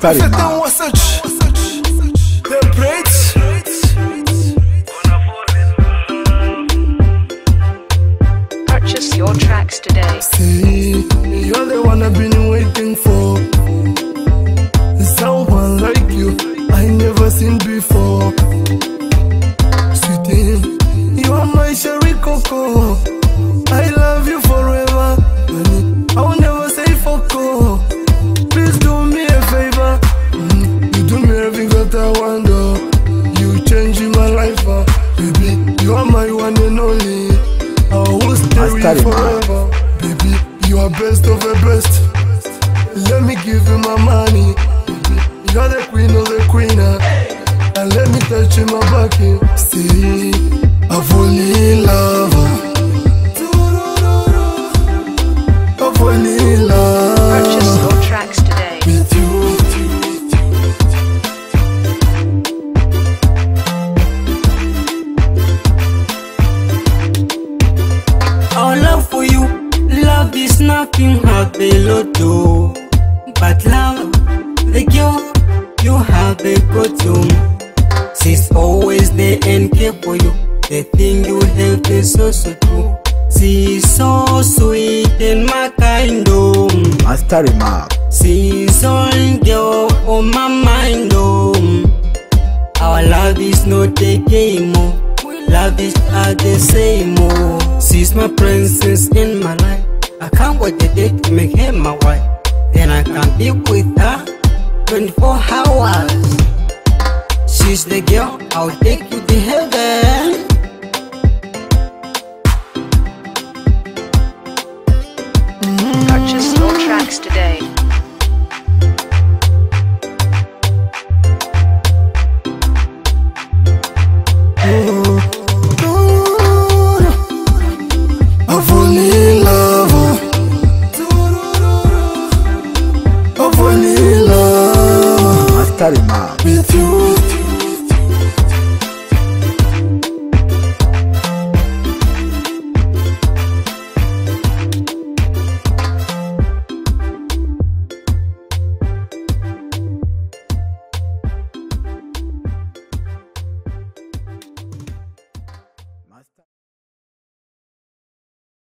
Master Fais Imam. ton. The braids. Purchase your tracks today. See, you're the one I've been waiting for. Someone like you, I never seen before. Sweetie, you are my cherry cocoa. I love you forever. I will never say foco. Oh. Please do me I wonder. You changing my life, uh. baby. You are my one and only. I will stay with you forever. Baby, you are best of the best. Let me give you my money. Baby, you are the queen of the queen. uh. And let me touch you my back. See, I fall in love. Nothing hard below do. But love, the girl you have a good tune. She's always there and care for you. The thing you have is so so true. She's so sweet and my kind oh. Master Imam. She's on girl on my mind oh. Our love is not a game oh. Love is all the same oh. She's my princess in my life. I can't wait the day to make her my wife. Then I can be with her 24 hours. She's the girl I'll take you to heaven. Mm-hmm. Purchase your tracks today. Imam. with you.